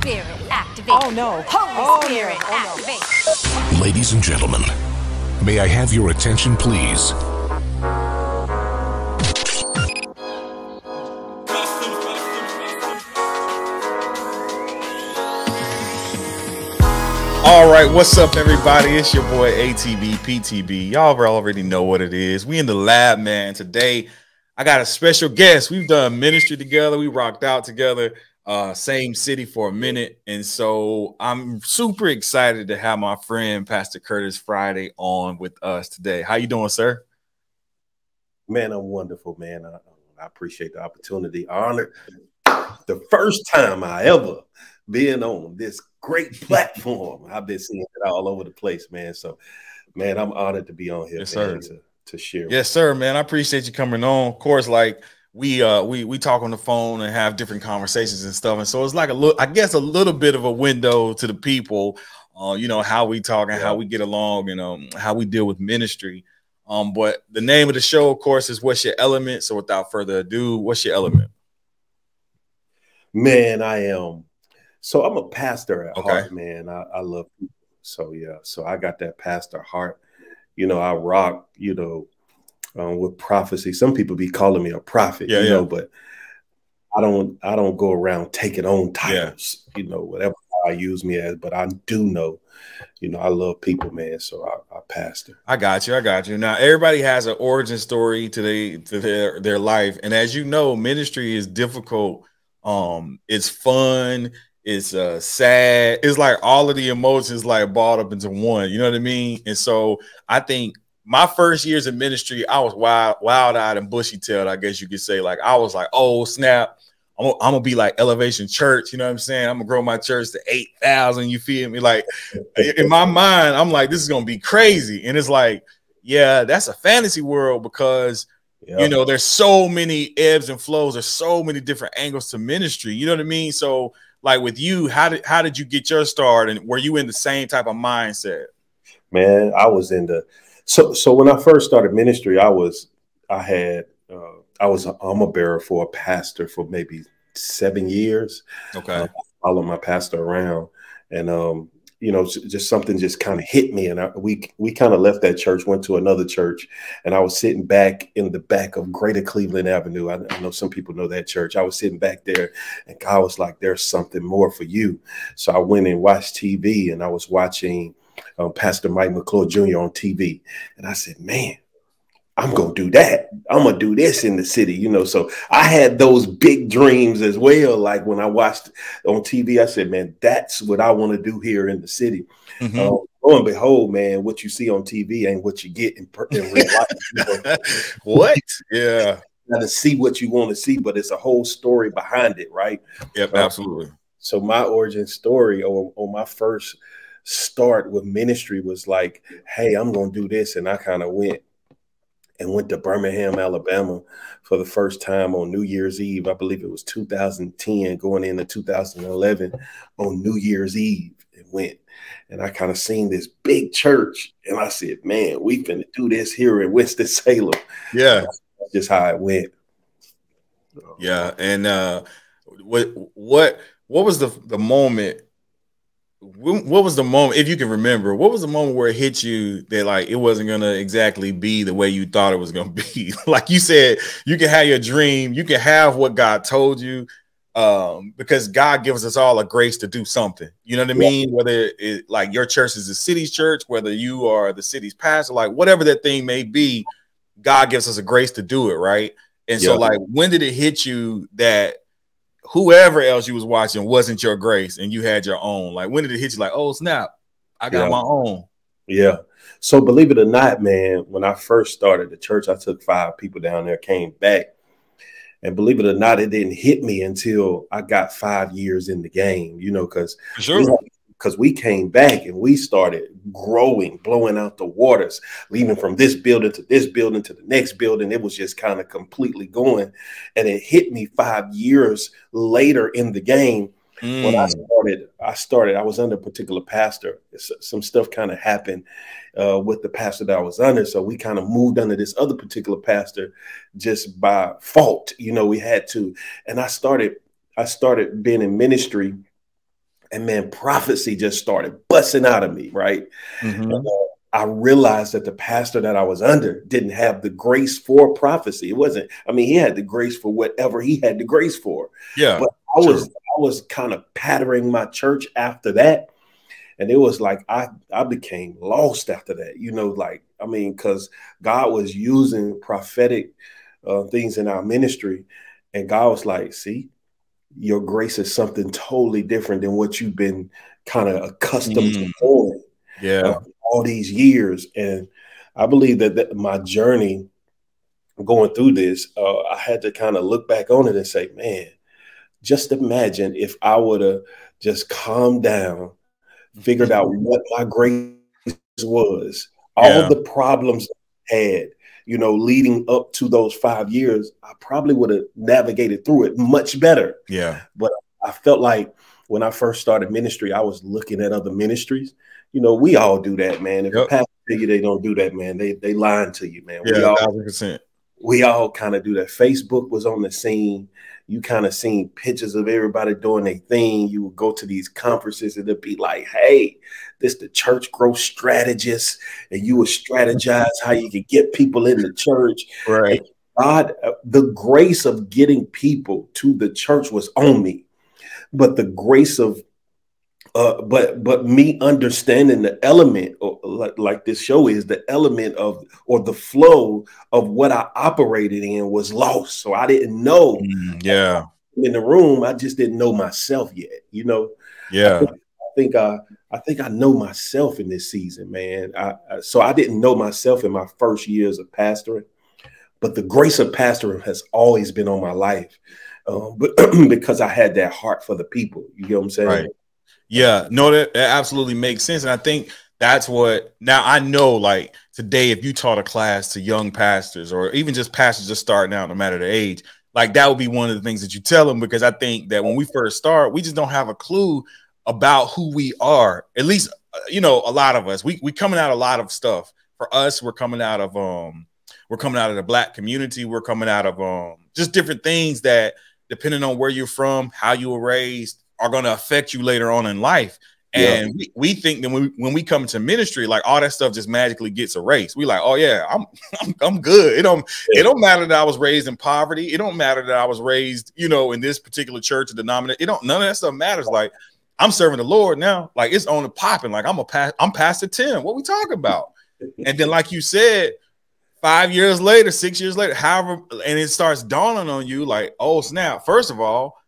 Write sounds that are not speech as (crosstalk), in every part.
Spirit, activate. Oh no. Holy Oh, no. Spirit, Oh, no. activate. Ladies and gentlemen, may I have your attention, please? All right, what's up, everybody? It's your boy ATB PTB. Y'all already know what it is. We in the lab, man. Today, I got a special guest. We've done ministry together. We rocked out together, uh, same city for a minute, and so I'm super excited to have my friend Pastor Curtis Friday on with us today. How you doing, sir? Man, I'm wonderful, man. I, I appreciate the opportunity. Honored. The first time I ever been on this great (laughs) platform. I've been seeing it all over the place, man. So, man, I'm honored to be on here, Yes, man, sir. to, to share. Yes, sir, man. I appreciate you coming on. Of course, like we uh we we talk on the phone and have different conversations and stuff. And so it's like a little, I guess, a little bit of a window to the people, uh, you know, how we talk and how we get along and um how we deal with ministry. Um, but the name of the show, of course, is What's Your Element? So without further ado, what's your element? Man, I am. So I'm a pastor at Okay. heart, man. I, I love people. So yeah, so I got that pastor heart. You know, I rock, you know, um, with prophecy. Some people be calling me a prophet, Yeah, you yeah. know, but I don't I don't go around taking on titles, you know, whatever I use me as, but I do know, you know, I love people, man. So I, I pastor. I got you. I got you. Now everybody has an origin story to they to their their life, and as you know, ministry is difficult. Um, it's fun. It's uh sad. It's like all of the emotions like balled up into one. You know what I mean? And so I think my first years in ministry, I was wild, wild eyed and bushy tailed. I guess you could say like I was like, oh snap. I'm gonna, I'm gonna be like Elevation Church, you know what I'm saying? I'm gonna grow my church to 8,000. You feel me? Like in my mind, I'm like, this is gonna be crazy. And it's like, yeah, that's a fantasy world because Yeah. you know there's so many ebbs and flows, there's so many different angles to ministry. You know what I mean? So, like with you, how did how did you get your start, and were you in the same type of mindset? man i was in the so so when i first started ministry i was i had uh, i was an armor bearer for a pastor for maybe seven years. Okay, following my pastor around and um you know just something just kind of hit me and I, we we kind of left that church went to another church and i was sitting back in the back of greater cleveland avenue. I, I know some people know that church. I was sitting back there and god was like there's something more for you. So i went and watched tv and i was watching um, pastor mike mcclure jr on tv and i said man I'm gonna do that. I'm gonna do this in the city, you know. So I had those big dreams as well. Like when I watched on TV, I said, "Man, that's what I want to do here in the city." Mhm. Um, lo and behold, man, what you see on TV ain't what you get in, per- in real life. (laughs) What? Yeah, you gotta see what you want to see, but it's a whole story behind it, right? yep, absolutely. So my origin story, or, or my first start with ministry, was like, "Hey, I'm gonna do this," and I kind of went and went to Birmingham, Alabama for the first time on New Year's Eve. I believe it was 2010, going into 2011 on New Year's Eve. It went. And I kind of seen this big church. And I said, man, we finna do this here in Winston-Salem. Yeah, That's just how it went. yeah. And uh, what what what was the the moment? What was the moment, if you can remember? What was the moment where it hit you that like it wasn't gonna exactly be the way you thought it was gonna be? (laughs) like you said, you can have your dream, you can have what God told you, um, because God gives us all a grace to do something. You know what I Yeah. mean? Whether it like your church is the city's church, whether you are the city's pastor, like whatever that thing may be, God gives us a grace to do it, right? And so, like, when did it hit you that whoever else you was watching wasn't your grace and you had your own? Like, when did it hit you? Like, oh snap, I got Yeah. my own. Yeah. So believe it or not, man, when I first started the church, I took five people down there, came back. And believe it or not, it didn't hit me until I got five years in the game, you know, because sure. Because we came back and we started growing, blowing out the waters, leaving from this building to this building to the next building. It was just kind of completely going. And it hit me five years later in the game when I Mm. started, I started, I was under a particular pastor. Some stuff kind of happened uh, with the pastor that I was under. So we kind of moved under this other particular pastor just by fault. You know, we had to. And I started, I started being in ministry and man, prophecy just started busting out of me, right? Mhm. And, uh, I realized that the pastor that I was under didn't have the grace for prophecy. It wasn't, I mean, he had the grace for whatever he had the grace for. Yeah. But I was True. I was kind of pattering my church after that. And it was like I I became lost after that. You know, like I mean, because God was using prophetic uh, things in our ministry, and God was like, "See, your grace is something totally different than what you've been kind of accustomed to Mm. doing yeah. all these years." And I believe that, that my journey going through this, uh, I had to kind of look back on it and say, "Man." just imagine if I would have just calmed down, figured out what my grace was, all Yeah. the problems I had, you know, leading up to those five years, I probably would have navigated through it much better. Yeah. But I felt like when I first started ministry, I was looking at other ministries. You know, we all do that, man. If Yep. a pastor tell you they don't do that, man, they they lying to you, man. We Yeah. all Thousand percent. we all kind of do that. Facebook was on the scene. You kind of seen pictures of everybody doing their thing. You would go to these conferences and it'd be like, hey, this the church growth strategist. And you would strategize how you could get people in the church. Right. God, uh, the grace of getting people to the church was on me. But the grace of uh, but but me understanding the element or like, like this show is the element of or the flow of what I operated in was lost. So I didn't know Mm, yeah. in the room. I just didn't know myself yet. You know, Yeah. I think I I think I know myself in this season, man. I, I, so I didn't know myself in my first years of pastoring, but the grace of pastoring has always been on my life. Um, but (clears throat) because I had that heart for the people, you get what I'm saying? Right. Yeah, no, that, that absolutely makes sense. And I think that's what now I know like today, if you taught a class to young pastors or even just pastors just starting out, no matter the age, like that would be one of the things that you tell them because I think that when we first start, we just don't have a clue about who we are. At least, uh, you know, a lot of us, we we coming out a lot of stuff. For us, we're coming out of um, we're coming out of the black community, we're coming out of um just different things that depending on where you're from, how you were raised, are going to affect you later on in life. Yeah. And we, we think that when we, when we come into ministry, like all that stuff just magically gets erased. We like, oh yeah, I'm (laughs) I'm, I'm good. It don't it don't matter that I was raised in poverty. It don't matter that I was raised, you know, in this particular church or denomination. It don't none of that stuff matters. Like I'm serving the Lord now. Like it's on the popping. Like I'm a past, I'm past the 10. What we talking about? (laughs) and then, like you said, five years later, six years later, however, and it starts dawning on you, like, oh snap! First of all,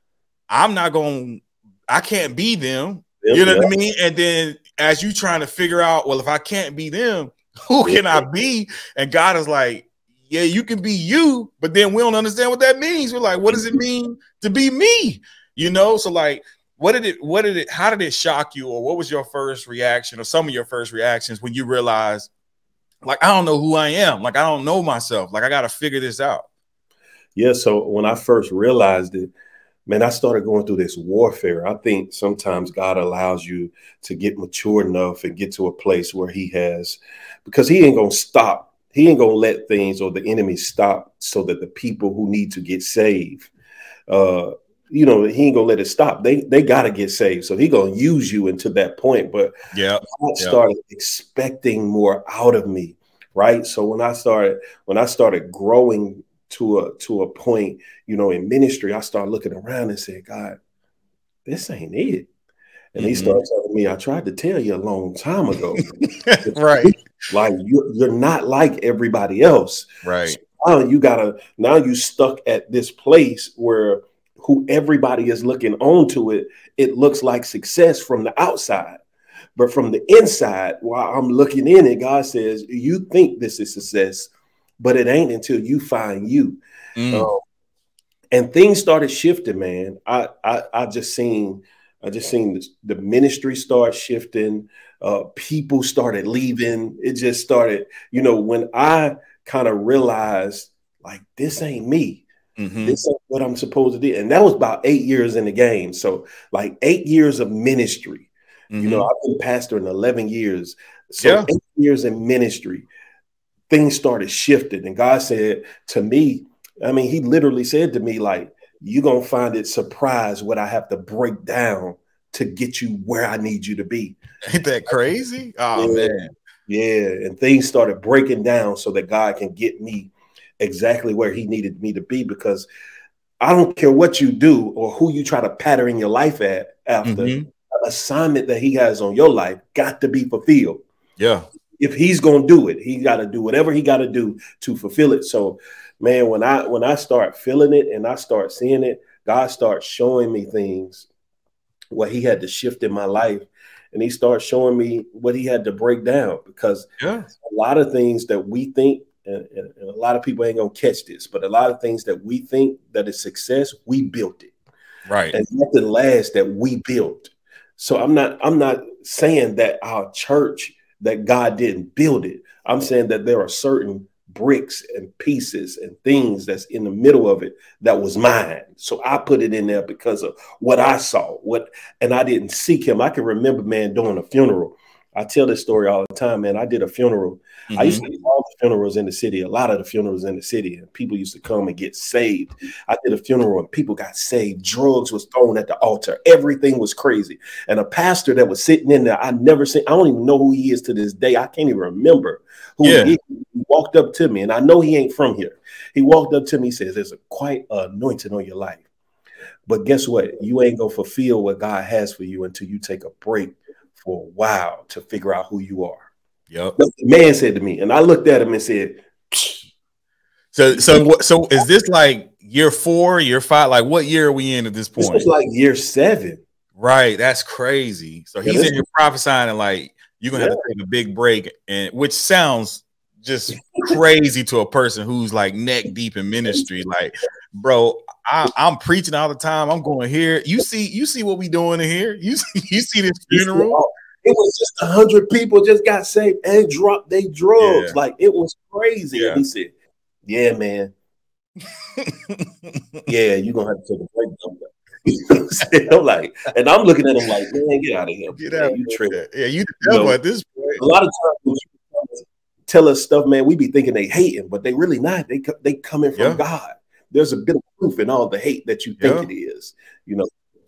I'm not going. I can't be them. You know what I mean? And then as you trying to figure out, well, if I can't be them, (laughs) who can I be? And God is like, yeah, you can be you, but then we don't understand what that means. We're like, what does it mean to be me? You know, so like, what did it, what did it, how did it shock you, or what was your first reaction, or some of your first reactions when you realized, like, I don't know who I am, like, I don't know myself, like, I got to figure this out. Yeah. So when I first realized it, man, I started going through this warfare. I think sometimes God allows you to get mature enough and get to a place where He has, because He ain't gonna stop. He ain't gonna let things or the enemy stop so that the people who need to get saved, uh, you know, He ain't gonna let it stop. They they gotta get saved. So He gonna use you into that point. But Yeah. God Yeah. started expecting more out of me, right? So when I started when I started growing to a to a point, you know, in ministry, I start looking around and said, God, this ain't it. And he Mhm. started telling me, I tried to tell you a long time ago, (laughs) right. like you're, you're not like everybody else. Right. Now you gotta now you stuck at this place where who everybody is looking onto it, it looks like success from the outside. But from the inside, while I'm looking in it, God says, You think this is success, but it ain't until you find you. Mm. Um, and things started shifting, man. I I, I just seen I just seen this, the ministry start shifting. Uh, people started leaving. It just started, you know, when I kind of realized like this ain't me. Mhm. This ain't what I'm supposed to do. And that was about eight years in the game. So like eight years of ministry. You know, I've been pastoring 11 years. So Yeah. eight years in ministry, things started shifting. And God said to me, I mean, he literally said to me, like, you're gonna find it surprise what I have to break down to get you where I need you to be. Ain't that crazy? Oh yeah. man. Yeah. And things started breaking down so that God can get me exactly where he needed me to be because I don't care what you do or who you try to pattern your life at after Mhm. assignment that he has on your life got to be fulfilled. Yeah. If he's gonna do it, he got to do whatever he got to do to fulfill it. So, man, when I when I start feeling it and I start seeing it, God starts showing me things what he had to shift in my life, and he starts showing me what he had to break down because Yeah. a lot of things that we think, and, and- and a lot of people ain't gonna catch this, but a lot of things that we think that is success, we built it, Right. and nothing lasts that we built. So I'm not I'm not saying that our church that God didn't build it. I'm saying that there are certain bricks and pieces and things that's in the middle of it that was mine. So I put it in there because of what I saw, what and I didn't seek him. I can remember, man, doing a funeral. I tell this story all the time, man. I did a funeral. I used Mhm. to do all the funerals in the city, a lot of the funerals in the city, and people used to come and get saved. I did a funeral and people got saved. Drugs was thrown at the altar. Everything was crazy. And a pastor that was sitting in there, I never seen, I don't even know who he is to this day. I can't even remember who Yeah. he, he walked up to me, and I know he ain't from here. He walked up to me, says, There's a quite anointing on your life. But guess what? You ain't gonna fulfill what God has for you until you take a break for a while to figure out who you are. Yep. That's the man said to me, and I looked at him and said, (sniffs) So so so is this like year four, year five? Like what year are we in at this point? "This was like year seven. right. That's crazy. So Yeah, he's in here prophesying and like you're gonna have to take a big break, and which sounds just crazy to a person who's like neck deep in ministry. Like, bro, I, I'm preaching all the time. I'm going here. You see, you see what we doing in here. You see, (laughs) you see this funeral. It was just a hundred people just got saved and dropped their drugs. Yeah. Like it was crazy. Yeah. He said, "Yeah, man. (laughs) Yeah, you're gonna have to take a break." sometime." You know (laughs) what I'm like, and I'm looking at him like, man, get out of here. Get man. out, You tripping. Yeah, you the You know, at this point. A lot of times tell us stuff, man, we be thinking they hating, but they really not. They they coming from Yeah. God. There's a bit of proof in all the hate that you think Yeah. it is. You know,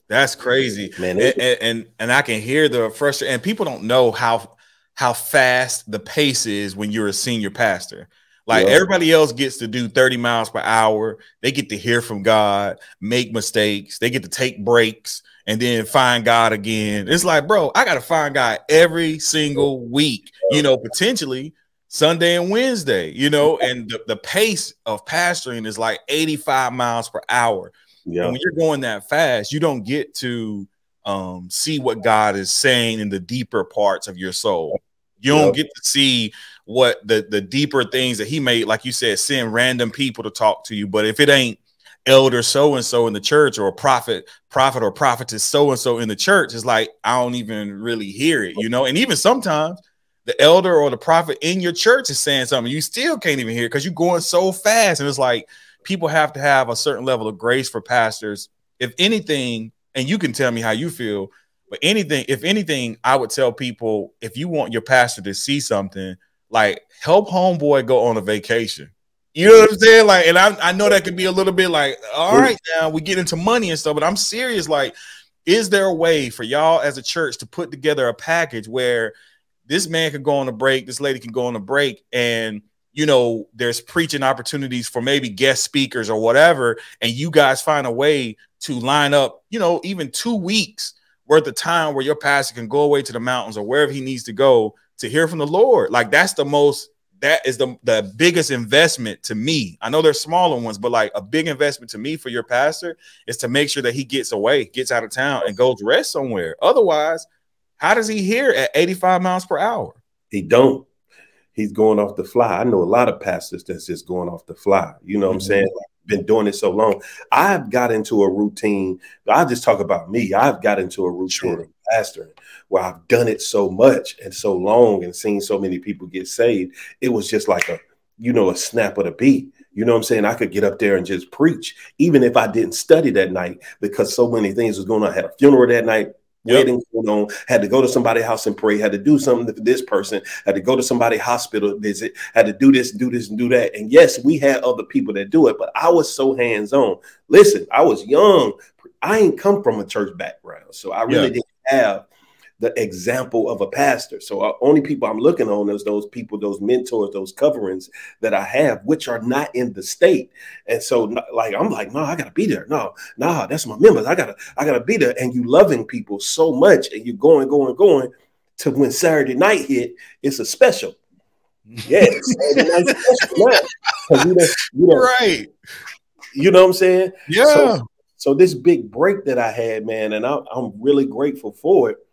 That's crazy. man. and, and and and I can hear the frustration. And people don't know how how fast the pace is when you're a senior pastor. Like Yeah. everybody else gets to do 30 miles per hour. They get to hear from God, make mistakes. They get to take breaks and then find God again. It's like, bro, I got to find God every single week, you know, potentially Sunday and Wednesday, you know, and the, the pace of pastoring is like 85 miles per hour. yeah, And when you're going that fast, you don't get to um, see what God is saying in the deeper parts of your soul. You don't Yep. get to see what the the deeper things that He made, like you said, send random people to talk to you. But if it ain't elder so and so in the church or prophet, prophet or prophetess so and so in the church, it's like I don't even really hear it, you know. And even sometimes the elder or the prophet in your church is saying something, you still can't even hear because you're going so fast, and it's like people have to have a certain level of grace for pastors. If anything, and you can tell me how you feel, but anything, if anything, I would tell people if you want your pastor to see something, like help homeboy go on a vacation. You know what I'm saying? Like, and I, I know that could be a little bit like, all right, now we get into money and stuff, but I'm serious. Like, is there a way for y'all as a church to put together a package where this man can go on a break, this lady can go on a break, and you know, there's preaching opportunities for maybe guest speakers or whatever, and you guys find a way to line up, you know, even two weeks worth of time where your pastor can go away to the mountains or wherever he needs to go to hear from the Lord. Like that's the most that is the the biggest investment to me. I know there's smaller ones, but like a big investment to me for your pastor is to make sure that he gets away, gets out of town, and goes rest somewhere. Otherwise, how does he hear at 85 miles per hour? he don't. He's going off the fly. I know a lot of pastors that's just going off the fly. You know what Mhm. I'm saying? Been doing it so long. I've got into a routine. I'll just talk about me. I've got into a routine Sure. of pastoring where I've done it so much and so long and seen so many people get saved. It was just like a, you know, a snap of the beat. You know what I'm saying? I could get up there and just preach, even if I didn't study that night, because so many things was going on. I had a funeral that night, Yep. wedding going on, had to go to somebody's house and pray, had to do something for this person, had to go to somebody's hospital visit, had to do this, do this, and do that. And yes, we had other people that do it, but I was so hands on. Listen, I was young. I ain't come from a church background, so I really Yeah. didn't have the example of a pastor. So uh, only people I'm looking on is those people, those mentors, those coverings that I have, which are not in the state. And so like I'm like, no, I gotta be there. No, nah, that's my members. I gotta, I gotta be there. And you loving people so much and you going, going, going to when Saturday night hit, it's a special. (laughs) Yes, right. You know what I'm saying? Yeah. So, so, this big break that I had, man, and I, I'm really grateful for it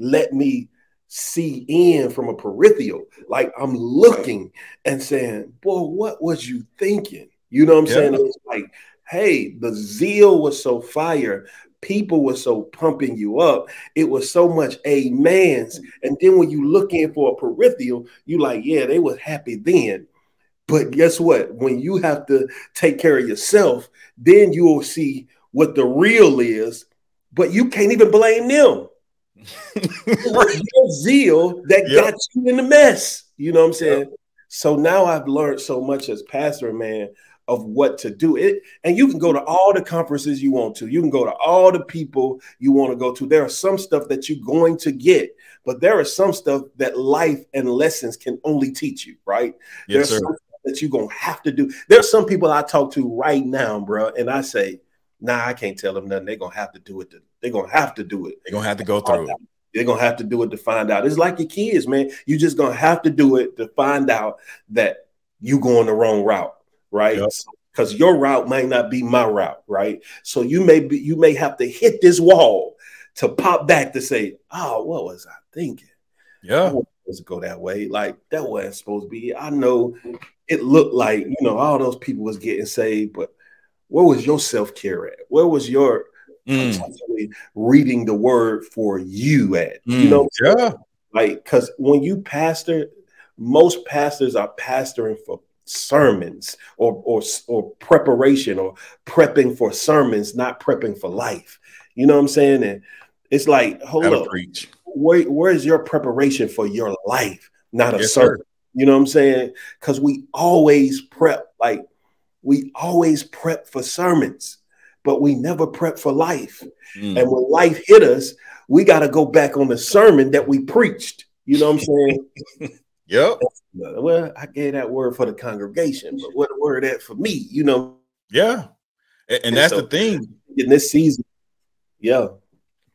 let me see in from a peripheral. Like I'm looking and saying, boy, what was you thinking? You know what I'm yeah. saying? Like, hey, the zeal was so fire. People were so pumping you up. It was so much amens. And then when you look in for a peripheral, you like, yeah, they was happy then. But guess what? When you have to take care of yourself, then you will see what the real is. But you can't even blame them (laughs) your zeal that yep. got you in the mess. You know what I'm saying? Yep. So now I've learned so much as pastor, man, of what to do. It and you can go to all the conferences you want to. You can go to all the people you want to go to. There are some stuff that you're going to get, but there are some stuff that life and lessons can only teach you, right? Yes, There's some that you're gonna have to do. There's some people I talk to right now, bro, and I say, nah, I can't tell them nothing. They're gonna have to do it. To, they're gonna have to do it. They're gonna have to go through it. They're gonna have to do it to find out. It's like your kids, man. You just gonna have to do it to find out that you going the wrong route, right? Because yep. your route might not be my route, right? So you may be you may have to hit this wall to pop back to say, oh, what was I thinking? Yeah. to go that way. Like that wasn't supposed to be. I know it looked like, you know, all those people was getting saved, but where was your self-care at? Where was your mm. reading the word for you at? Mm. You know, yeah. Like, because when you pastor, most pastors are pastoring for sermons or or or preparation or prepping for sermons, not prepping for life. You know what I'm saying? And it's like, hold up, preach. Where, where's your preparation for your life, not a yes, sermon? Sir. You know what I'm saying? Because we always prep, like we always prep for sermons, but we never prep for life. Mm. And when life hit us, we got to go back on the sermon that we preached. You know what I'm saying? (laughs) yep. Well, I gave that word for the congregation, but what word that for me, you know? Yeah. And, and that's so, the thing. In this season, yeah.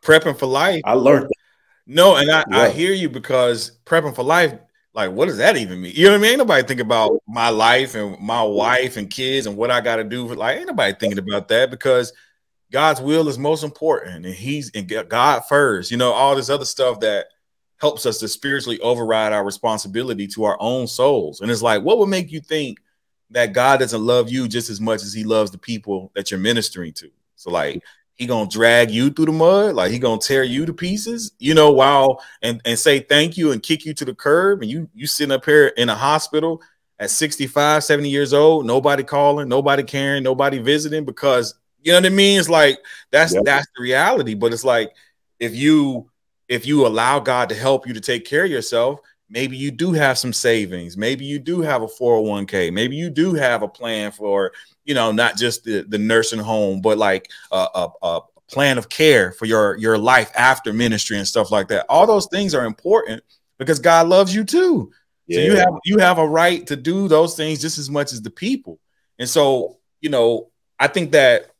Prepping for life. I learned that. No, and I, yeah. I hear you because prepping for life like, what does that even mean? You know what I mean? Ain't nobody think about my life and my wife and kids and what I got to do. For, like, ain't nobody thinking about that because God's will is most important and He's and God first. You know, all this other stuff that helps us to spiritually override our responsibility to our own souls. And it's like, what would make you think that God doesn't love you just as much as He loves the people that you're ministering to? So, like, he gonna drag you through the mud? Like he gonna tear you to pieces? You know while and and say thank you and kick you to the curb and you you sitting up here in a hospital at 65 70 years old nobody calling nobody caring nobody visiting because you know what i mean? It's like that's yep. that's the reality. But it's like if you if you allow god to help you to take care of yourself maybe you do have some savings. Maybe you do have a 401k maybe you do have a plan for you know not just the, the nursing home but like a, a, a plan of care for your your life after ministry and stuff like that all those things are important because god loves you too yeah. so you have you have a right to do those things just as much as the people and so you know i think that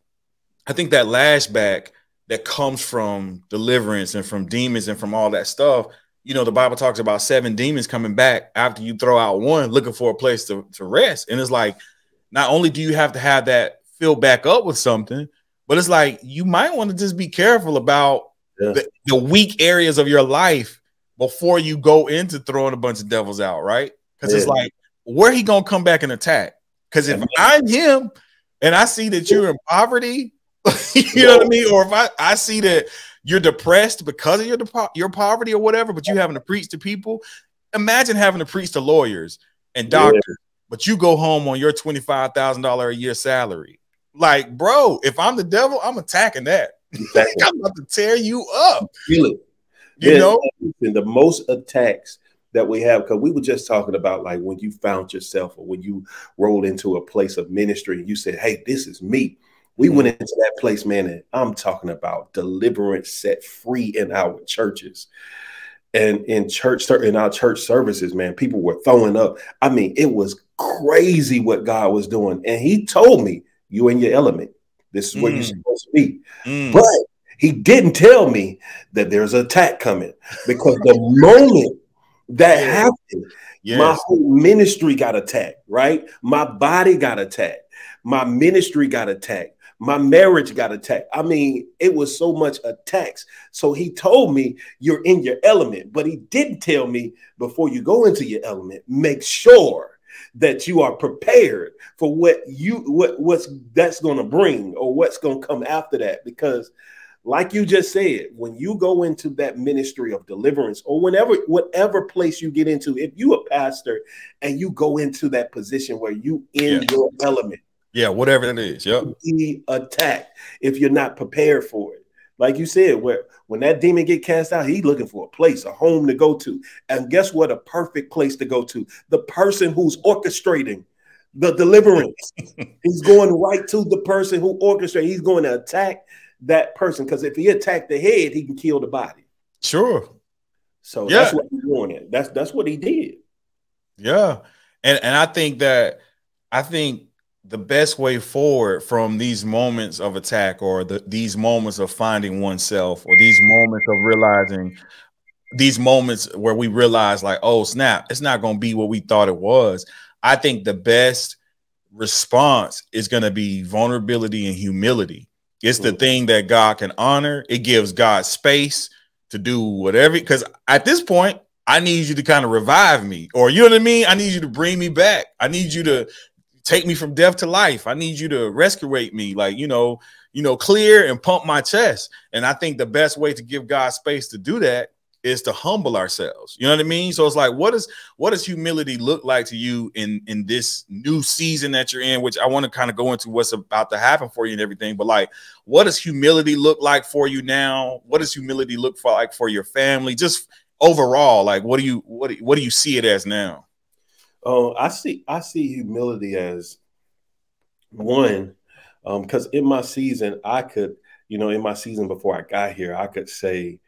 i think that lashback that comes from deliverance and from demons and from all that stuff you know, the Bible talks about seven demons coming back after you throw out one, looking for a place to, to rest. And it's like, not only do you have to have that fill back up with something, but it's like you might want to just be careful about yeah. the, the, weak areas of your life before you go into throwing a bunch of devils out, right? Because yeah. it's like, where he gonna come back and attack? Because if I'm him and I see that you're in poverty, (laughs) you know what I mean? Or if I, I see that you're depressed because of your your poverty or whatever, but you having to preach to people. Imagine having to preach to lawyers and doctors. But you go home on your twenty five thousand dollar a year salary. Like, bro, if I'm the devil, I'm attacking that. Exactly. (laughs) I'm about to tear you up. It. You yeah, know, the most attacks that we have because we were just talking about like when you found yourself or when you rolled into a place of ministry and you said, "Hey, this is me." We went into that place, man, and I'm talking about deliverance set free in our churches. And in church, in our church services, man, people were throwing up. I mean, it was crazy what God was doing. And he told me, you in your element. This is where mm. you're supposed to be. Mm. But he didn't tell me that there's an attack coming because the moment that happened, yes. my whole ministry got attacked, right? My body got attacked. My ministry got attacked. My marriage got attacked. I mean, it was so much attacks. So he told me you're in your element, but he didn't tell me before you go into your element, make sure that you are prepared for what you what what's that's going to bring or what's going to come after that because like you just said when you go into that ministry of deliverance or whenever whatever place you get into if you a pastor and you go into that position where you in Yeah. your element Yeah, whatever it is. yeah be attacked if you're not prepared for it. Like you said, where when that demon get cast out, he's looking for a place, a home to go to. And guess what? A perfect place to go to. The person who's orchestrating the deliverance. (laughs) he's going right to the person who orchestrated. He's going to attack that person because if he attacked the head, he can kill the body. Sure. So Yeah. that's what he's doing. It. That's that's what he did. Yeah. And and I think that I think the best way forward from these moments of attack or the, these moments of finding oneself or these moments of realizing these moments where we realize like oh snap it's not going to be what we thought it was. I think the best response is going to be vulnerability and humility. It's the thing that god can honor. It gives god space to do whatever because at this point I need you to kind of revive me, or you know what I mean? I need you to bring me back. I need you to take me from death to life. I need you to rescue me, like you know, you know, clear and pump my chest. And I think the best way to give God space to do that is to humble ourselves. You know what I mean? So it's like, what is what does humility look like to you in in this new season that you're in? Which I want to kind of go into what's about to happen for you and everything. But like, what does humility look like for you now? What does humility look for like for your family? Just overall, like, what do you what what do you see it as now? Uh, I see I see humility as one, because in my season, I could, you know, in my season before I got here, I could say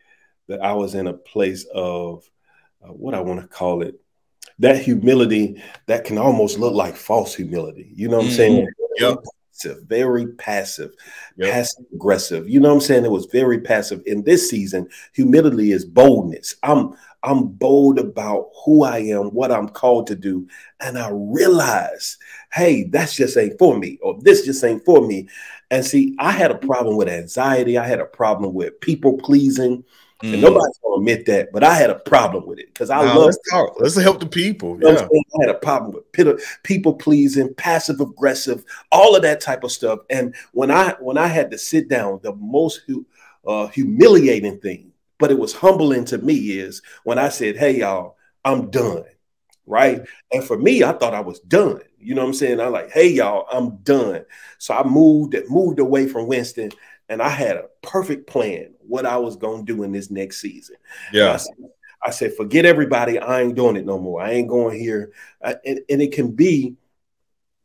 that I was in a place of uh, what I want to call it, that humility that can almost look like false humility. You know what I'm saying? Yep. Passive, very passive, Yep. passive aggressive. You know what I'm saying? It was very passive. In this season, humility is boldness. I'm I'm bold about who I am, what I'm called to do, and I realize, hey, that's just ain't for me, or this just ain't for me. And see, I had a problem with anxiety. I had a problem with people pleasing. And Mm. nobody's gonna admit that, but I had a problem with it because I love let's. Let's help the people. you know Yeah. I had a problem with people pleasing, passive aggressive, all of that type of stuff. And when I when I had to sit down, the most uh, humiliating thing, but it was humbling to me, is when I said, "Hey, y'all, I'm done." Right. And for me, I thought I was done. You know what I'm saying? I'm like, hey, y'all, I'm done. So I moved moved away from Winston and I had a perfect plan what I was gonna do in this next season. I Yeah. said, I said, forget everybody. I ain't doing it no more. I ain't going here. Uh, and, and it can be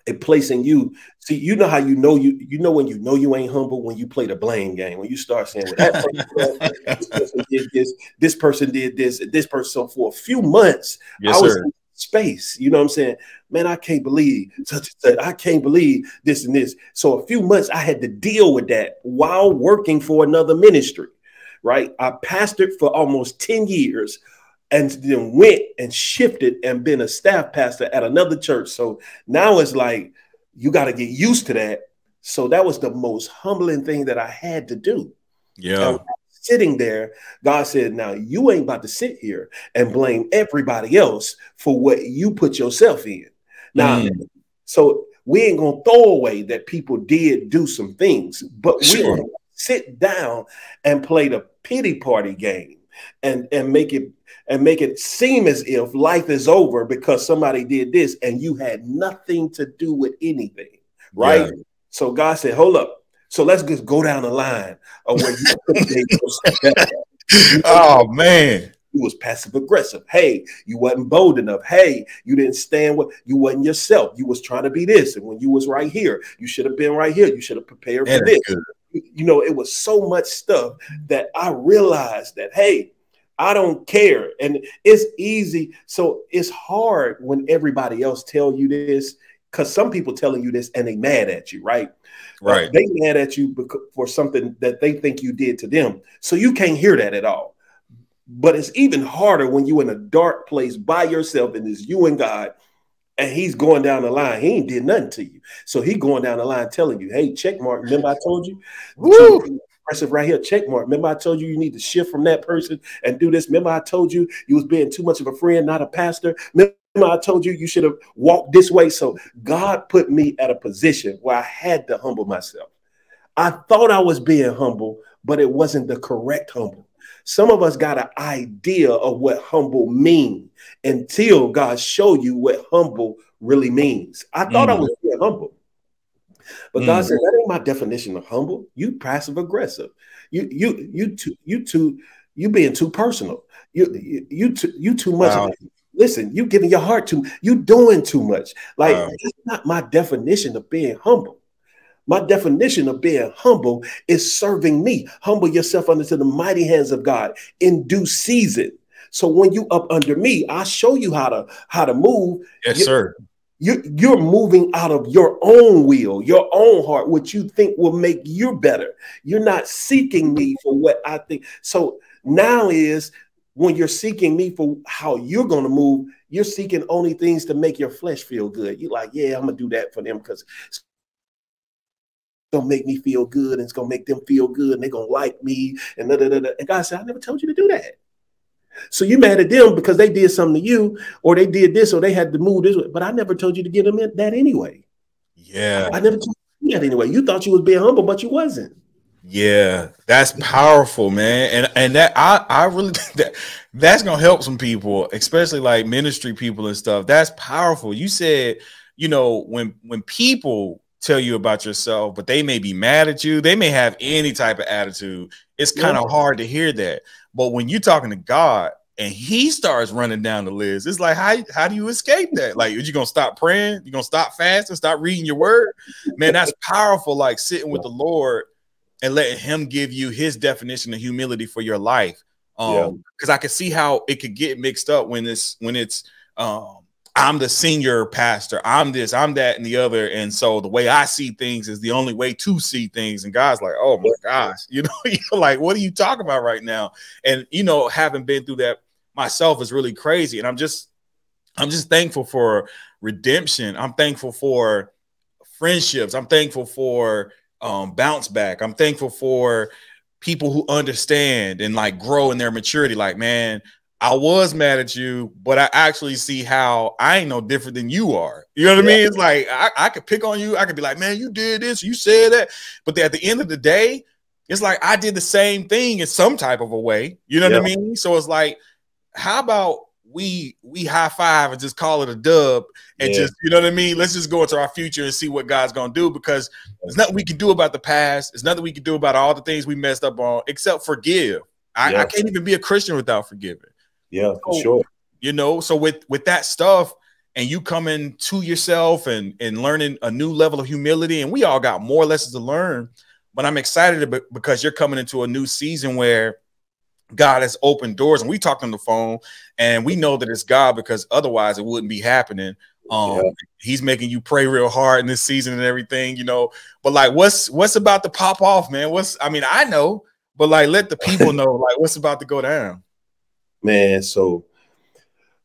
a place in you. See, you know how you know you you know when you know you ain't humble when you play the blame game. When you start saying, well, that person, this person did this, this person did this, this person. So for a few months, Yes, I was sir. Space. You know what I'm saying? Man, I can't believe such and such. I can't believe this and this. So a few months I had to deal with that while working for another ministry. Right. I pastored for almost 10 years and then went and shifted and been a staff pastor at another church. So now it's like you got to get used to that. So that was the most humbling thing that I had to do. Yeah. Sitting there, God said, Now you ain't about to sit here and blame everybody else for what you put yourself in. Now, Mm. so we ain't gonna throw away that people did do some things, but we Sure. gonna sit down and play the pity party game and, and make it and make it seem as if life is over because somebody did this and you had nothing to do with anything, right? Yeah. So God said, Hold up. So let's just go down the line of where you put yourself down. Oh man. You was passive aggressive. Hey, you wasn't bold enough. Hey, you didn't stand what you wasn't yourself. You was trying to be this, and when you was right here, you should have been right here. You should have prepared for this. You know, it was so much stuff that I realized that hey, I don't care, and it's easy. So it's hard when everybody else tell you this because some people telling you this and they mad at you, right? Right. Uh, they mad at you for something that they think you did to them. So you can't hear that at all. But it's even harder when you're in a dark place by yourself and it's you and God, and he's going down the line. He ain't did nothing to you. So he going down the line telling you, hey, check mark. Remember I told you? Woo! Impressive right here, check mark. Remember I told you you need to shift from that person and do this. Remember I told you you was being too much of a friend, not a pastor. Remember I told you you should have walked this way. So God put me at a position where I had to humble myself. I thought I was being humble, but it wasn't the correct humble. Some of us got an idea of what humble mean until God show you what humble really means. I thought mm. I was being humble. But mm. God said that ain't my definition of humble. You passive aggressive. You you you too you too you being too personal. You you you too, you too much. Wow. Listen, you giving your heart to you doing too much. Like wow. that's not my definition of being humble. My definition of being humble is serving me. Humble yourself under the mighty hands of God in due season. So when you up under me, I show you how to how to move. Yes, you, sir. You, you're moving out of your own will, your own heart, what you think will make you better. You're not seeking me for what I think. So now is when you're seeking me for how you're going to move, you're seeking only things to make your flesh feel good. You're like, yeah, I'm gonna do that for them because it's gonna make me feel good and it's gonna make them feel good and they're gonna like me and da, da, da, and God said, I never told you to do that. So you mad at them because they did something to you or they did this or they had to move this way. But I never told you to get them in that anyway. Yeah. I never told you that anyway. You thought you was being humble, but you wasn't. Yeah, that's powerful, man. And and that I I really (laughs) think that that's gonna help some people, especially like ministry people and stuff. That's powerful. You said, you know, when when people tell you about yourself, but they may be mad at you. They may have any type of attitude. It's kind of yeah. hard to hear that. But when you're talking to God and he starts running down the list, it's like, how, how do you escape that? Like, are you going to stop praying? You're going to stop fasting, stop reading your word? Man, that's powerful. Like sitting with the Lord and letting him give you his definition of humility for your life. Um, because I can see how it could get mixed up when it's when it's um I'm the senior pastor. I'm this, I'm that, and the other. And so the way I see things is the only way to see things. And God's like, oh my gosh, (laughs) you know, (laughs) you're like, what are you talking about right now? And you know, having been through that myself is really crazy. And I'm just, I'm just thankful for redemption. I'm thankful for friendships. I'm thankful for um, bounce back. I'm thankful for people who understand and like grow in their maturity. Like, man, I was mad at you, but I actually see how I ain't no different than you are. You know what yeah. I mean? It's like I, I could pick on you. I could be like, man, you did this, you said that. But at the end of the day, it's like I did the same thing in some type of a way. You know yeah. what I mean? So it's like, how about we we high five and just call it a dub and yeah. just you know what I mean? Let's just go into our future and see what God's gonna do because there's nothing we can do about the past. There's nothing we can do about all the things we messed up on except forgive. I, I can't even be a Christian without forgiving. Yeah, for sure. You know, so with with that stuff and you coming to yourself and and learning a new level of humility and we all got more lessons to learn, but I'm excited because you're coming into a new season where God has opened doors and we talked on the phone and we know that it's God because otherwise it wouldn't be happening. Um, yeah. he's making you pray real hard in this season and everything, you know. But like, what's what's about to pop off, man? What's I mean, I know, but like, let the people (laughs) know, like, what's about to go down man. So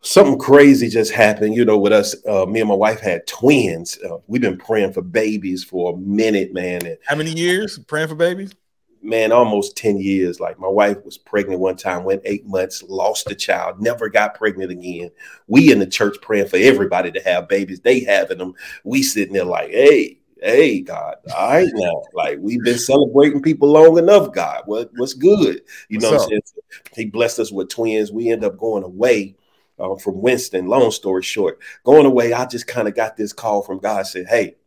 something crazy just happened, you know, with us. Uh, me and my wife had twins. Uh, we've been praying for babies for a minute, man. And, How many years praying for babies? Man, almost 10 years. Like my wife was pregnant one time, went eight months, lost a child, never got pregnant again. We in the church praying for everybody to have babies. They having them. We sitting there like, hey, hey God, all right now. Like we've been celebrating people long enough, God. What what's good? You know what's what I'm saying? He blessed us with twins. We end up going away uh, from Winston. Long story short, going away, I just kind of got this call from God. Said, "Hey,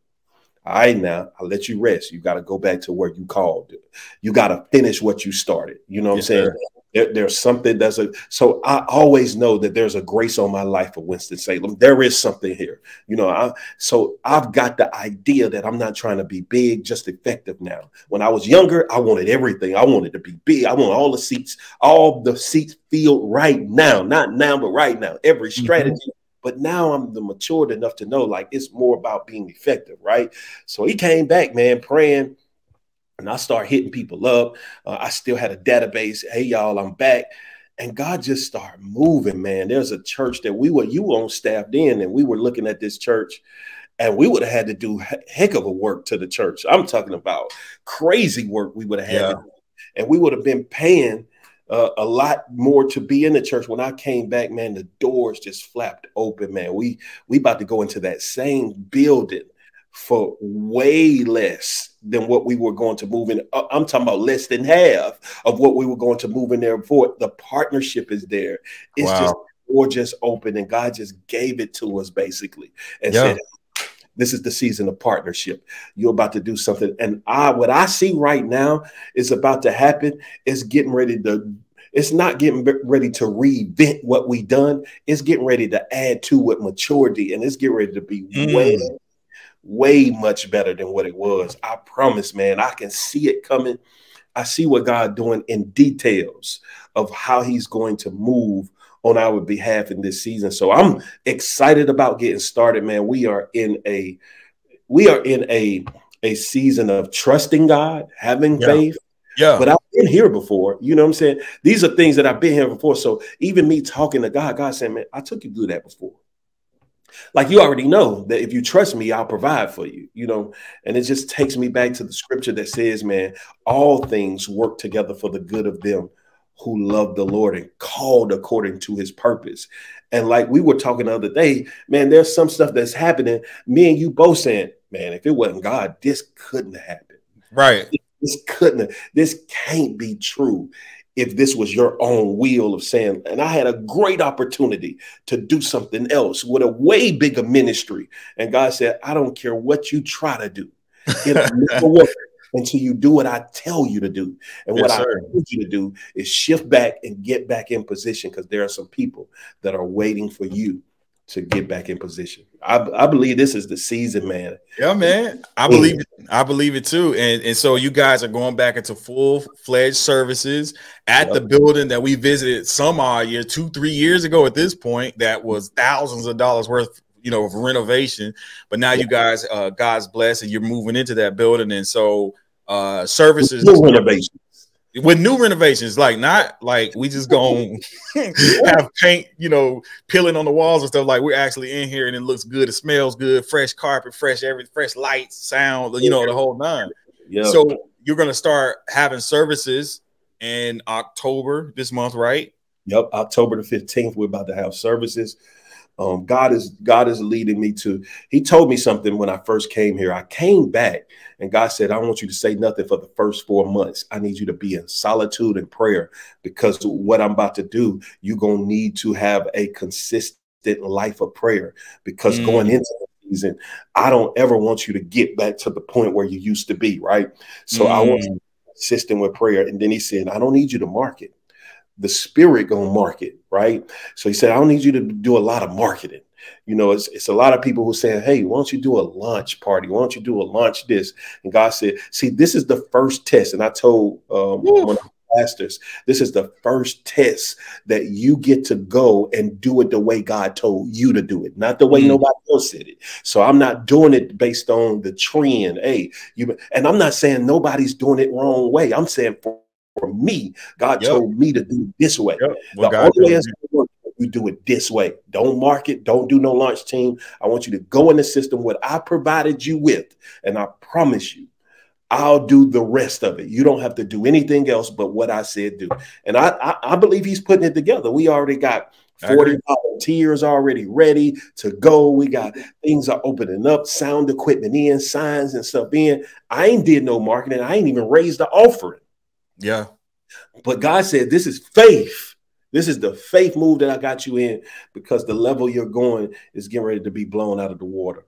all right, now I'll let you rest. You got to go back to where you called. You got to finish what you started. You know what yes, I'm saying? Sir. There, there's something that's a so I always know that there's a grace on my life for Winston Salem. There is something here, you know. I, so I've got the idea that I'm not trying to be big, just effective now. When I was younger, I wanted everything. I wanted to be big. I want all the seats, all the seats filled right now, not now, but right now. Every mm-hmm. strategy. Mm-hmm. But now I'm the matured enough to know like it's more about being effective, right? So he came back, man, praying and I start hitting people up. Uh, I still had a database. Hey, y'all, I'm back. And God just started moving, man. There's a church that we were, you on staff then, and we were looking at this church, and we would have had to do heck of a work to the church. I'm talking about crazy work we would have had, yeah. and we would have been paying uh, a lot more to be in the church. When I came back, man, the doors just flapped open, man. We we about to go into that same building for way less than what we were going to move in. Uh, I'm talking about less than half of what we were going to move in there for. The partnership is there. It's wow. just or just open, and God just gave it to us basically, and yeah. said, "This is the season of partnership. You're about to do something." And I, what I see right now is about to happen. Is getting ready to it's not getting ready to reinvent what we done. It's getting ready to add to it maturity, and it's getting ready to be mm. way way much better than what it was. I promise, man. I can see it coming. I see what God doing in details of how He's going to move on our behalf in this season. So I'm excited about getting started, man. We are in a we are in a a season of trusting God, having yeah. faith. Yeah. But I've been here before. You know what I'm saying? These are things that I've been here before. So even me talking to God, God saying, man, I took you through that before like you already know that if you trust me, I'll provide for you, you know. And it just takes me back to the scripture that says, man, all things work together for the good of them who love the Lord and called according to his purpose. And like we were talking the other day, man, there's some stuff that's happening. Me and you both saying, man, if it wasn't God, this couldn't have happened. Right. This couldn't, this can't be true if this was your own will of saying, and I had a great opportunity to do something else with a way bigger ministry. And God said, I don't care what you try to do, it'll (laughs) never work until you do what I tell you to do. And yes, what sir. I need you to do is shift back and get back in position because there are some people that are waiting for you to get back in position. I, I believe this is the season, man. Yeah, man. I believe it. I believe it too. And and so you guys are going back into full fledged services at yep. the building that we visited some odd year, two three years ago. At this point, that was thousands of dollars worth, you know, of renovation. But now you guys, uh, God's blessed, and you're moving into that building, and so uh services renovation with new renovations, like not like we just gonna (laughs) have paint, you know, peeling on the walls and stuff. Like we're actually in here and it looks good, it smells good, fresh carpet, fresh every fresh lights, sound, you know, the whole nine. Yeah. So you're gonna start having services in October this month, right? Yep, October the 15th, we're about to have services. Um, God is God is leading me to. He told me something when I first came here. I came back and God said, "I want you to say nothing for the first four months. I need you to be in solitude and prayer because what I'm about to do, you're gonna need to have a consistent life of prayer. Because mm. going into the season, I don't ever want you to get back to the point where you used to be. Right. So mm. I want you mm. consistent with prayer. And then He said, I don't need you to market the spirit gonna market, right? So he said, I don't need you to do a lot of marketing. You know, it's, it's a lot of people who say, Hey, why don't you do a launch party? Why don't you do a launch this? And God said, See, this is the first test. And I told um, one of pastors, this is the first test that you get to go and do it the way God told you to do it, not the way mm. nobody else said it. So I'm not doing it based on the trend. Hey, you and I'm not saying nobody's doing it wrong way. I'm saying for for me. God yep. told me to do it this way. Yep. Well, the God only way it's going to work, you do it this way. Don't market. Don't do no launch team. I want you to go in the system what I provided you with, and I promise you, I'll do the rest of it. You don't have to do anything else but what I said do. And I, I, I believe he's putting it together. We already got 40 volunteers already ready to go. We got things are opening up, sound equipment in, signs and stuff in. I ain't did no marketing. I ain't even raised the offering. Yeah. But God said, This is faith. This is the faith move that I got you in because the level you're going is getting ready to be blown out of the water.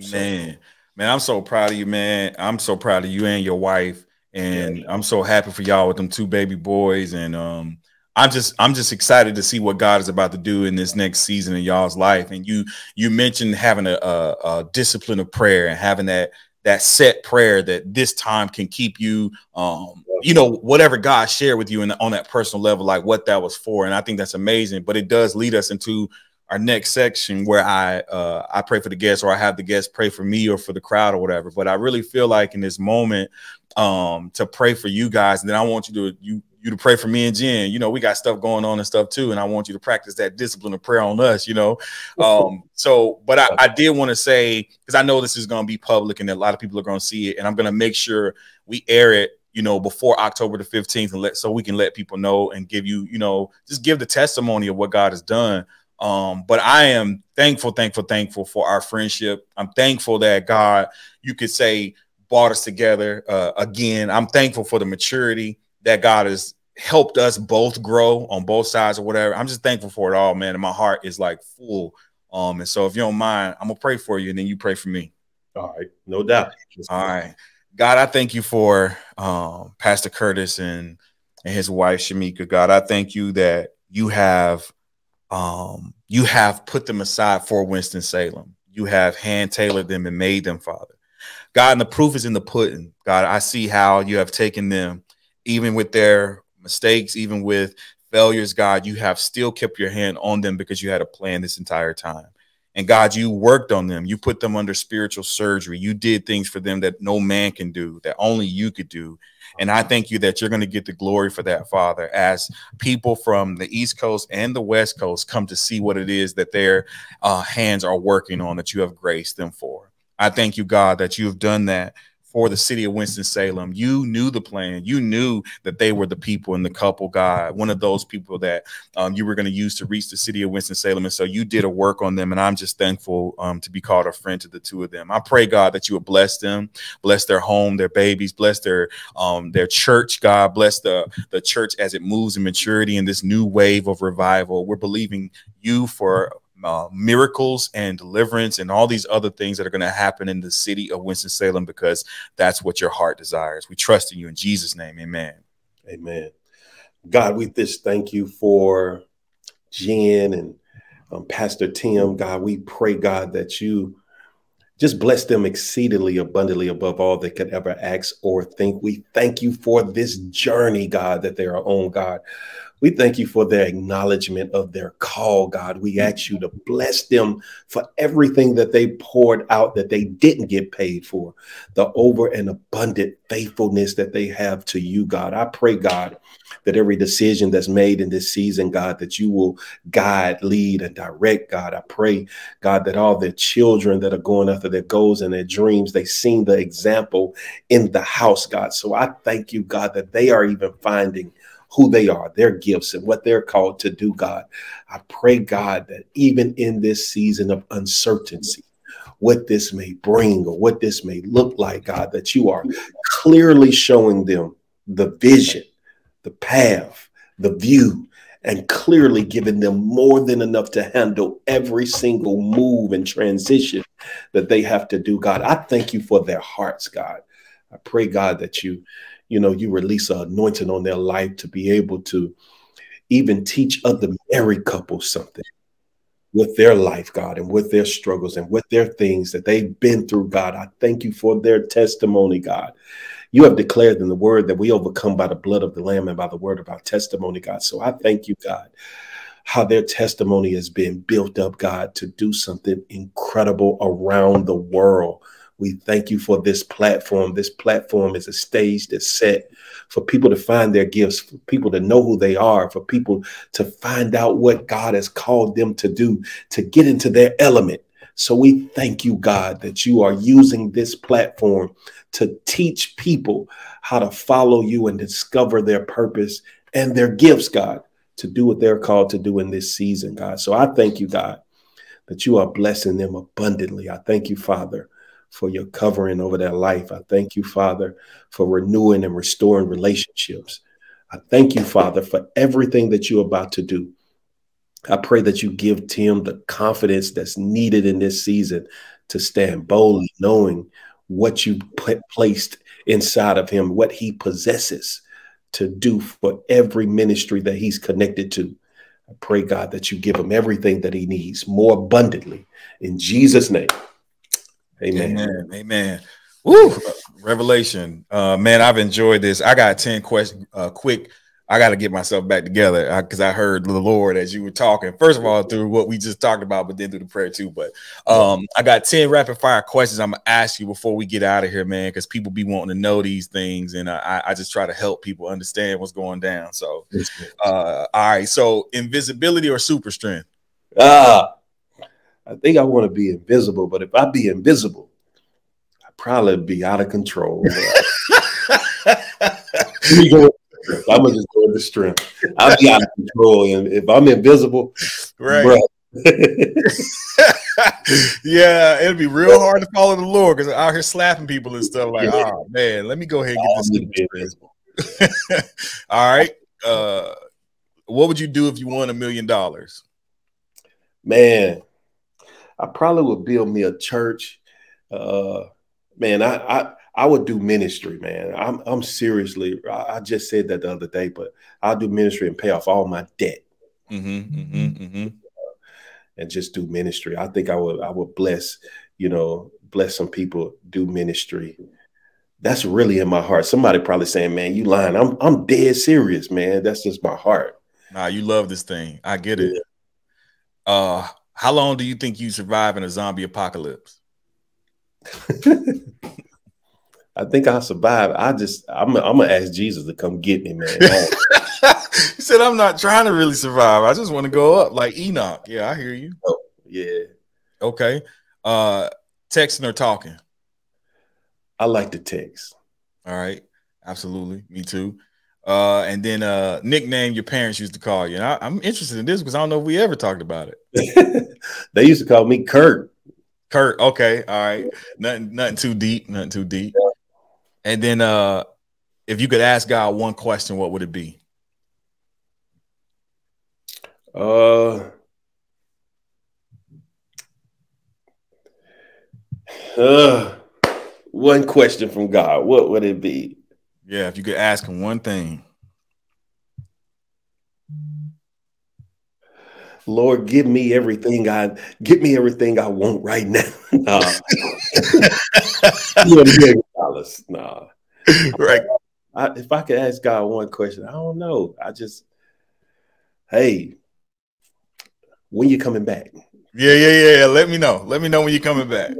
So. Man, man, I'm so proud of you, man. I'm so proud of you and your wife. And yeah. I'm so happy for y'all with them two baby boys. And um, I'm just I'm just excited to see what God is about to do in this next season in y'all's life. And you you mentioned having a, a, a discipline of prayer and having that that set prayer that this time can keep you um you know whatever god shared with you in, on that personal level like what that was for. And i think that's amazing but it does lead us into our next section where i uh i pray for the guests or i have the guests pray for me or for the crowd or whatever. But i really feel like in this moment um to pray for you guys and then i want you to you you to pray for me and Jenn. You know, we got stuff going on and stuff too, and I want you to practice that discipline of prayer on us. You know, um, so but I, I did want to say because I know this is going to be public and a lot of people are going to see it, and I'm going to make sure we air it. You know, before October the 15th, and let so we can let people know and give you, you know, just give the testimony of what God has done. Um, but I am thankful, thankful, thankful for our friendship. I'm thankful that God, you could say, brought us together uh, again. I'm thankful for the maturity that God has helped us both grow on both sides or whatever. I'm just thankful for it all, man. And my heart is like full. Um, and so if you don't mind, I'm gonna pray for you and then you pray for me. All right, no doubt. All right. God, I thank you for um, Pastor Curtis and, and his wife Shamika. God, I thank you that you have um, you have put them aside for Winston Salem. You have hand tailored them and made them, Father. God, and the proof is in the pudding. God, I see how you have taken them, even with their mistakes, even with failures, God, you have still kept your hand on them because you had a plan this entire time. And God, you worked on them. You put them under spiritual surgery. You did things for them that no man can do, that only you could do. And I thank you that you're going to get the glory for that, Father, as people from the East Coast and the West Coast come to see what it is that their uh, hands are working on, that you have graced them for. I thank you, God, that you have done that for the city of Winston-Salem. You knew the plan. You knew that they were the people and the couple, God, one of those people that um, you were going to use to reach the city of Winston-Salem. And so you did a work on them. And I'm just thankful um, to be called a friend to the two of them. I pray, God, that you would bless them, bless their home, their babies, bless their um, their church, God, bless the, the church as it moves in maturity in this new wave of revival. We're believing you for uh, miracles and deliverance and all these other things that are going to happen in the city of Winston-Salem because that's what your heart desires. We trust in you in Jesus' name. Amen. Amen. God, we just thank you for Jenn and um, Pastor Tim. God, we pray, God, that you just bless them exceedingly abundantly above all they could ever ask or think. We thank you for this journey, God, that they are on, God. We thank you for their acknowledgement of their call, God. We ask you to bless them for everything that they poured out that they didn't get paid for, the over and abundant faithfulness that they have to you, God. I pray, God, that every decision that's made in this season, God, that you will guide, lead, and direct, God. I pray, God, that all their children that are going after their goals and their dreams, they've seen the example in the house, God. So I thank you, God, that they are even finding who they are, their gifts, and what they're called to do, God. I pray, God, that even in this season of uncertainty, what this may bring or what this may look like, God, that you are clearly showing them the vision, the path, the view, and clearly giving them more than enough to handle every single move and transition that they have to do, God. I thank you for their hearts, God. I pray, God, that you you know, you release an anointing on their life to be able to even teach other married couples something with their life, God, and with their struggles and with their things that they've been through, God. I thank you for their testimony, God. You have declared in the word that we overcome by the blood of the Lamb and by the word of our testimony, God. So I thank you, God, how their testimony has been built up, God, to do something incredible around the world we thank you for this platform. This platform is a stage that's set for people to find their gifts, for people to know who they are, for people to find out what God has called them to do, to get into their element. So we thank you, God, that you are using this platform to teach people how to follow you and discover their purpose and their gifts, God, to do what they're called to do in this season, God. So I thank you, God, that you are blessing them abundantly. I thank you, Father for your covering over their life. I thank you, Father, for renewing and restoring relationships. I thank you, Father, for everything that you're about to do. I pray that you give Tim the confidence that's needed in this season to stand boldly, knowing what you put, placed inside of him, what he possesses to do for every ministry that he's connected to. I pray, God, that you give him everything that he needs more abundantly. In Jesus' name. Amen. Amen. Amen. Woo! Revelation. Uh, man, I've enjoyed this. I got 10 questions, uh, quick I got to get myself back together because I, I, heard the Lord as you were talking. First of all, through what we just talked about, but then through the prayer too. But um, I got 10 rapid fire questions I'm gonna ask you before we get out of here, man, because people be wanting to know these things, and I, I just try to help people understand what's going down. So, uh, all right. So, invisibility or super strength? Ah, I think I want to be invisible, but if I be invisible, I'd probably be out of control. (laughs) I'm gonna just go with the strength. I'll be out of control, and if I'm invisible, right? (laughs) yeah, it'd be real hard to follow the Lord because I'm out here slapping people and stuff. Like, oh man, let me go ahead and get this. (laughs) All right. Uh, what would you do if you won a million dollars? Man, I probably would build me a church. Uh, man, I, I I would do ministry, man. I'm I'm seriously. I just said that the other day, but I'll do ministry and pay off all my debt, mm-hmm, mm-hmm, mm-hmm. and just do ministry. I think I would I would bless, you know, bless some people. Do ministry. That's really in my heart. Somebody probably saying, "Man, you lying." I'm I'm dead serious, man. That's just my heart. Nah, you love this thing. I get it. Yeah. Uh, how long do you think you survive in a zombie apocalypse? (laughs) I think I'll survive. I just I'm I'm gonna ask Jesus to come get me, man. (laughs) he said, "I'm not trying to really survive. I just want to go up like Enoch." Yeah, I hear you. Oh, yeah. Okay. Uh, texting or talking? I like to text. All right. Absolutely. Me too. Uh, and then uh, nickname your parents used to call you. And I, am interested in this because I don't know if we ever talked about it. (laughs) they used to call me Kurt. Kurt. Okay. All right. Nothing. Nothing too deep. Nothing too deep. Yeah. And then uh if you could ask God one question, what would it be? Uh Uh, one question from God, what would it be? Yeah, if you could ask him one thing. Lord, give me everything I give me everything I want right now. (laughs) nah. (laughs) dollars. Nah. right. I, if I could ask God one question, I don't know. I just, hey, when you coming back? Yeah, yeah, yeah. Let me know. Let me know when you're coming back.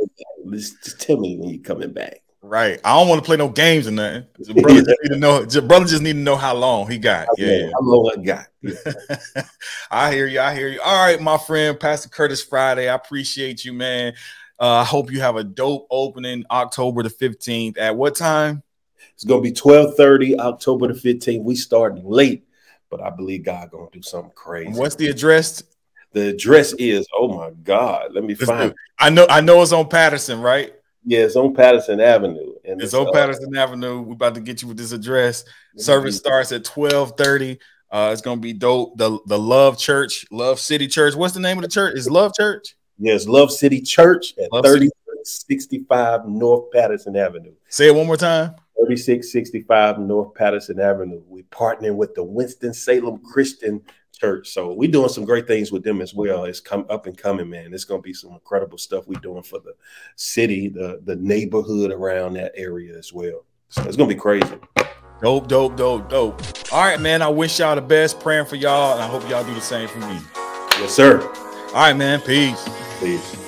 Just, just tell me when you're coming back. Right. I don't want to play no games or nothing. (laughs) brother just need to know. brother just need to know how long he got. Yeah, how long I got. (laughs) Yeah. I hear you. I hear you. All right, my friend, Pastor Curtis Friday. I appreciate you, man. Uh, I hope you have a dope opening October the 15th. At what time? It's gonna be 12:30 October the 15th. We starting late, but I believe God gonna do something crazy. What's the address? The address is oh my God. Let me find I know I know it's on Patterson, right? Yeah, it's on Patterson Avenue. And it's, it's on uh, Patterson Avenue. We're about to get you with this address. Service starts at 12:30. Uh, it's gonna be dope. The the Love Church, Love City Church. What's the name of the church? Is Love Church? Yes, Love City Church at 3665 North Patterson Avenue. Say it one more time. 3665 North Patterson Avenue. We're partnering with the Winston Salem Christian Church. So we're doing some great things with them as well. It's come up and coming, man. It's gonna be some incredible stuff we're doing for the city, the, the neighborhood around that area as well. So it's gonna be crazy. Dope, dope, dope, dope. All right, man. I wish y'all the best, praying for y'all, and I hope y'all do the same for me. Yes, sir. All right, man. Peace. Peace.